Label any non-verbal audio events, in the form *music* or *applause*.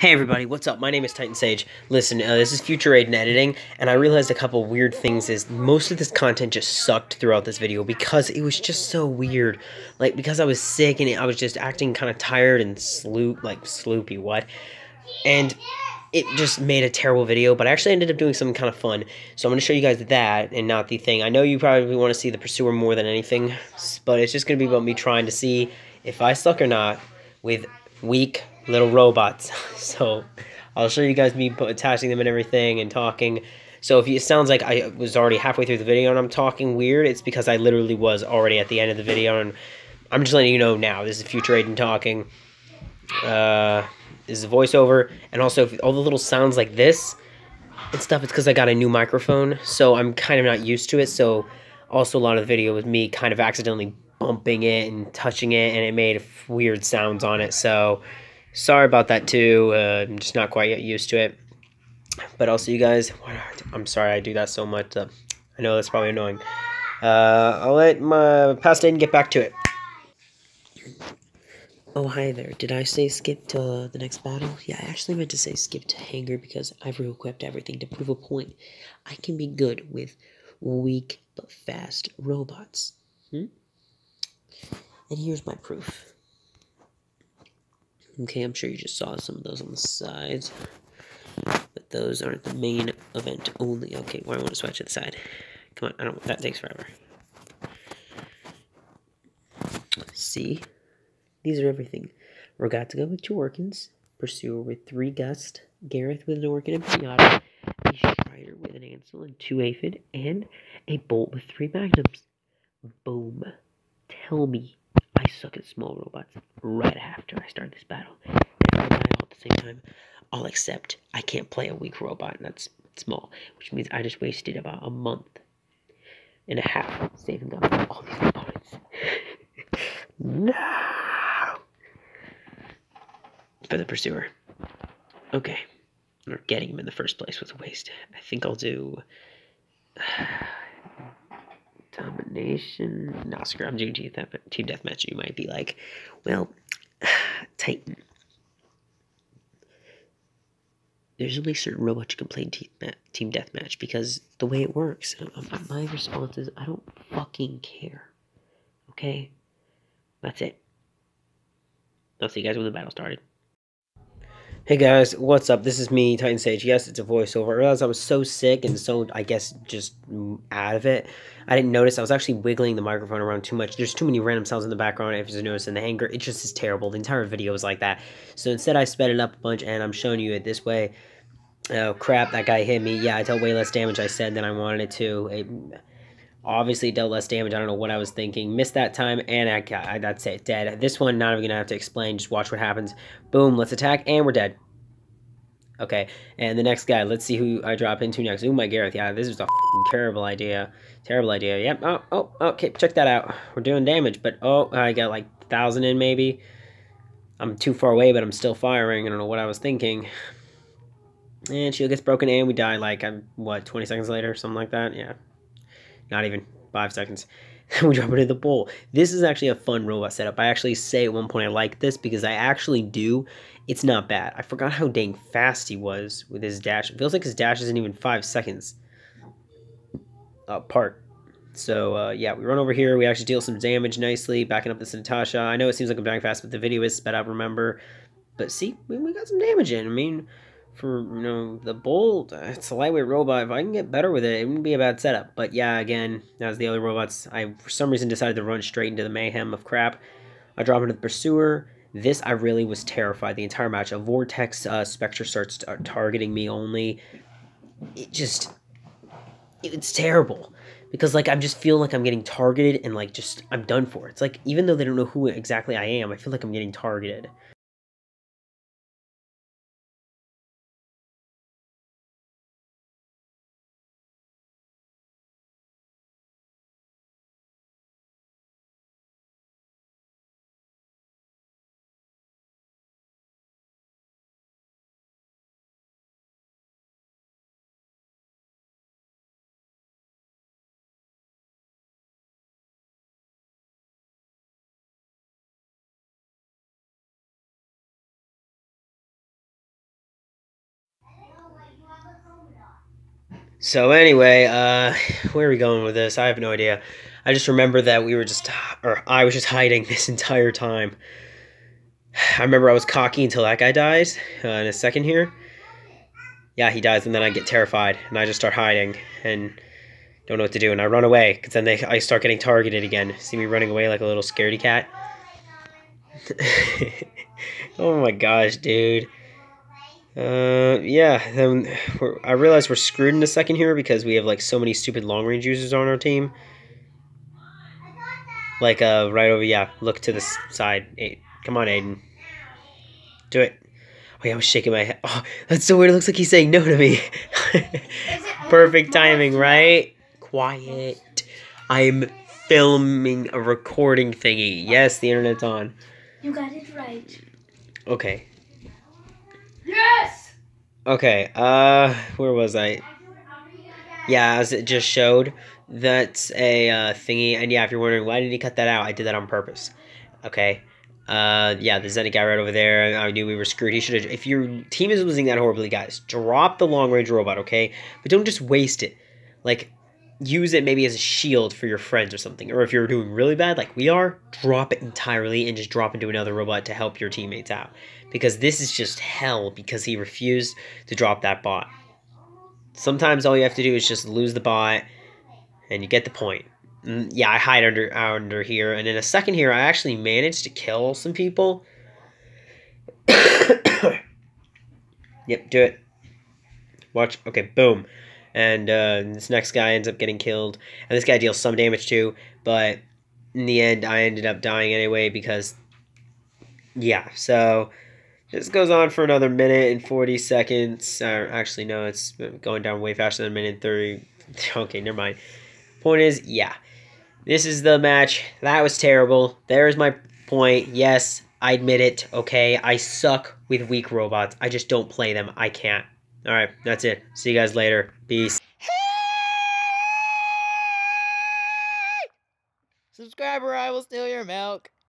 Hey everybody, what's up? My name is Titan Sage. Listen, uh, this is Future Aiden editing, and I realized a couple weird things is most of this content just sucked throughout this video because it was just so weird. Like, because I was sick and I was just acting kind of tired and sloop, like, sloopy, what? And it just made a terrible video, but I actually ended up doing something kind of fun. So I'm going to show you guys that and not the thing. I know you probably want to see the Pursuer more than anything, but it's just going to be about me trying to see if I suck or not with weak little robots. *laughs* so I'll show you guys me attaching them and everything and talking. So if it sounds like I was already halfway through the video and I'm talking weird, it's because I literally was already at the end of the video and I'm just letting you know now. This is Future Aiden talking. Uh, this is a voiceover. And also, all the little sounds like this and stuff, it's because I got a new microphone. So I'm kind of not used to it. So also a lot of the video was me kind of accidentally bumping it and touching it. And it made weird sounds on it. So sorry about that too. Uh, I'm just not quite yet used to it. But see you guys. I'm sorry I do that so much. Uh, I know that's probably annoying. Uh, I'll let my past and get back to it. Oh, hi there. Did I say skip to the next battle? Yeah, I actually meant to say skip to Hangar because I've re-equipped everything to prove a point. I can be good with weak but fast robots. Hmm? And here's my proof. Okay, I'm sure you just saw some of those on the sides. But those aren't the main event only. Okay, why well, I want to switch to the side. Come on, I don't that takes forever. See? These are everything. Rogatka with two Orkans, Pursuer with three Gust, Gareth with an Orkan and Pinata, a Strider with an Ansel and two Aphid, and a Bolt with three Magnums. Boom. Tell me I suck at small robots right after I start this battle. And all at the same time, I'll accept I can't play a weak robot and that's small, which means I just wasted about a month and a half saving up all these opponents. *laughs* no! For the pursuer. Okay. Or getting him in the first place was a waste. I think I'll do *sighs* domination. Screw. I'm doing team, death, team deathmatch. You might be like, well, *sighs* Titan. There's only certain robots you can play team, team deathmatch because the way it works. Um, my response is I don't fucking care. Okay? That's it. I'll see you guys when the battle started. Hey guys, what's up? This is me, Titan Sage. Yes, it's a voiceover. I realized I was so sick and so, I guess, just out of it. I didn't notice. I was actually wiggling the microphone around too much. There's too many random sounds in the background. If you notice in the Hangar, it just is terrible. The entire video is like that. So instead, I sped it up a bunch, and I'm showing you it this way. Oh, crap, that guy hit me. Yeah, I dealt way less damage, I said, than I wanted it to. It obviously dealt less damage. I don't know what I was thinking. Missed that time, and I, I, that's it. Dead. This one, not even going to have to explain. Just watch what happens. Boom, let's attack, and we're dead. Okay, and the next guy, let's see who I drop into next. Ooh, my Gareth. Yeah, this is a terrible idea. Terrible idea. Yep. Oh, oh, okay, check that out. We're doing damage, but oh, I got like 1,000 in maybe. I'm too far away, but I'm still firing. I don't know what I was thinking. And shield gets broken, and we die like, um, what, 20 seconds later? Something like that? Yeah. Not even. Five seconds. *laughs* we drop into the Bolt. This is actually a fun robot setup. I actually say at one point I like this because I actually do. It's not bad. I forgot how dang fast he was with his dash. It feels like his dash isn't even five seconds apart. So, uh, yeah, we run over here. We actually deal some damage nicely, backing up this Natasha. I know it seems like I'm dying fast, but the video is sped up, remember. But see, we, we got some damage in. I mean, for you know the bolt it's a lightweight robot. If i can get better with it it wouldn't be a bad setup. But yeah again as the other robots. I for some reason decided to run straight into the mayhem of crap. I drop into the pursuer. This i really was terrified the entire match. A vortex uh, spectre starts targeting me only. It just it's terrible. Because like i'm just feeling like i'm getting targeted and like just i'm done for. It's like even though they don't know who exactly i am i feel like i'm getting targeted So anyway, uh, where are we going with this? I have no idea. I just remember that we were just, or I was just hiding *laughs* this entire time. I remember I was cocky until that guy dies uh, in a second here. Yeah, he dies, and then I get terrified, and I just start hiding, and don't know what to do, and I run away, because then they, I start getting targeted again. See me running away like a little scaredy cat? *laughs* oh my gosh, dude. Uh, yeah, then I realize we're screwed in a second here because we have like so many stupid long range users on our team. Like, uh, right over, yeah, look to the side. Hey, Come on, Aiden. Do it. Oh, yeah, I was shaking my head. Oh, that's so weird. It looks like he's saying no to me. *laughs* Perfect timing, right? Quiet. I'm filming a recording thingy. Yes, the internet's on. You got it right. Okay. Yes! Okay, uh, where was I? Yeah, as it just showed, that's a uh, thingy. And yeah, if you're wondering why did he cut that out, I did that on purpose. Okay. Uh, yeah, the Zenit guy right over there. I knew we were screwed. He should have. If your team is losing that horribly, guys, drop the long range robot, okay? But don't just waste it. Like, use it maybe as a shield for your friends or something. Or if you're doing really bad, like we are, drop it entirely and just drop into another robot to help your teammates out. Because this is just hell because he refused to drop that bot. Sometimes all you have to do is just lose the bot and you get the point. Mm, yeah, I hide under under here, and in a second here, I actually managed to kill some people. *coughs* yep, do it. Watch. Okay, boom. And uh, this next guy ends up getting killed, and this guy deals some damage too. But in the end, I ended up dying anyway because, yeah. So this goes on for another minute and forty seconds. Or actually, no, it's going down way faster than a minute and thirty. *laughs* Okay, never mind. Point is, yeah. This is the match. That was terrible. There's my point. Yes, I admit it. Okay, I suck with weak robots. I just don't play them. I can't. Alright, that's it. See you guys later. Peace. Subscriber, I will steal your milk.